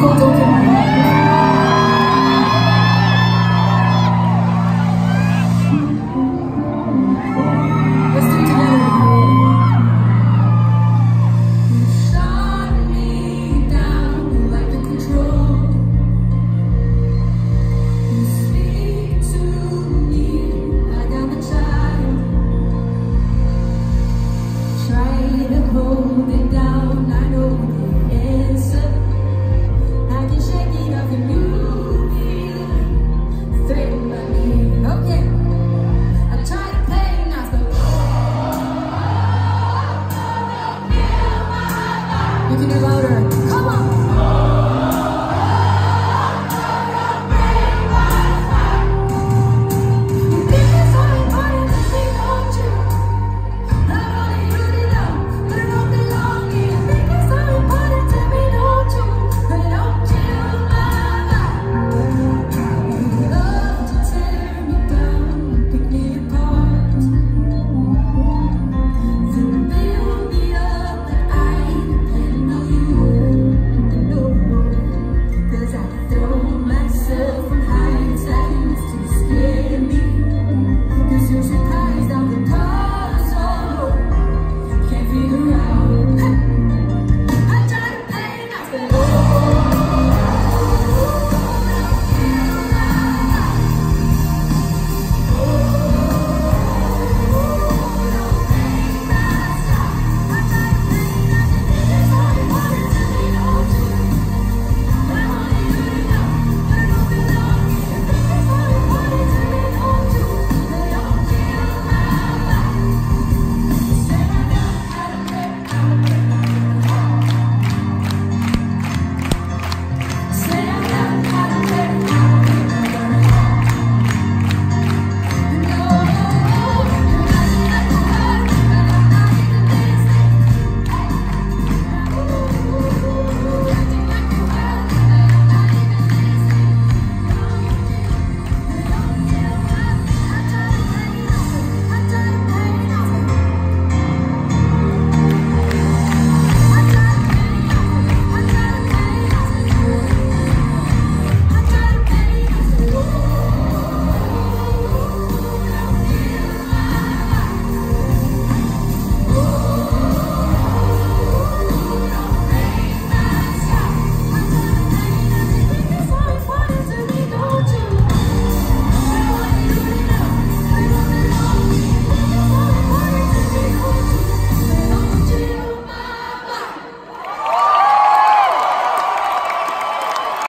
孤独 You can do louder. Come on.